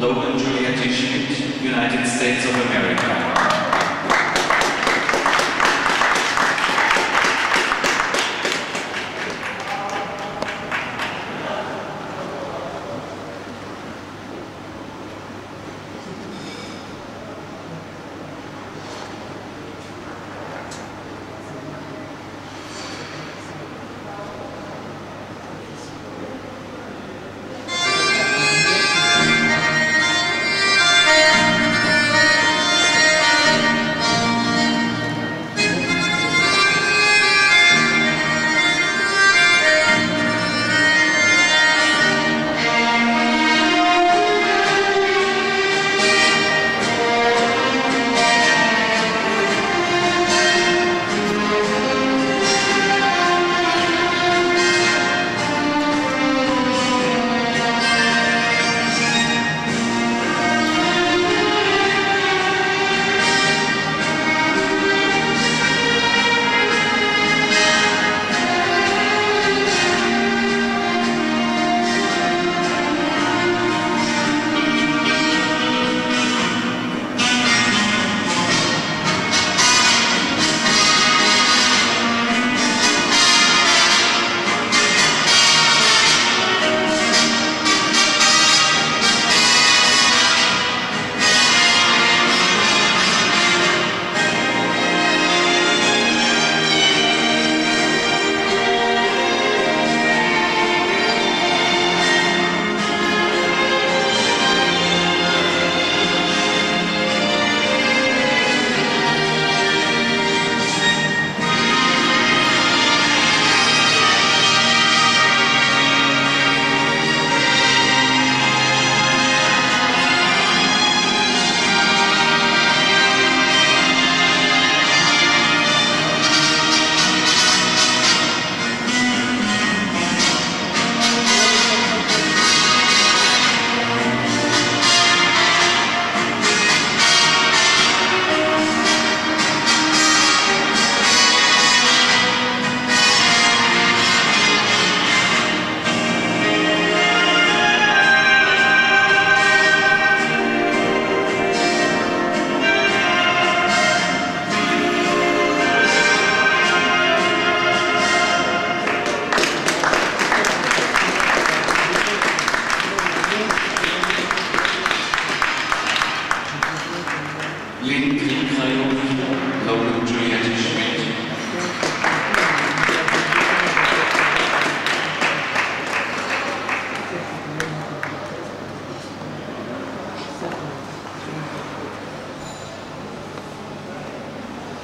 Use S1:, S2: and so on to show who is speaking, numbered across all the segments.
S1: Logan Juliette Schmidt, United States of America.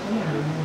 S2: Thank